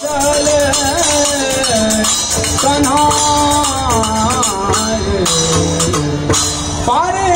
चल कन्हार पारे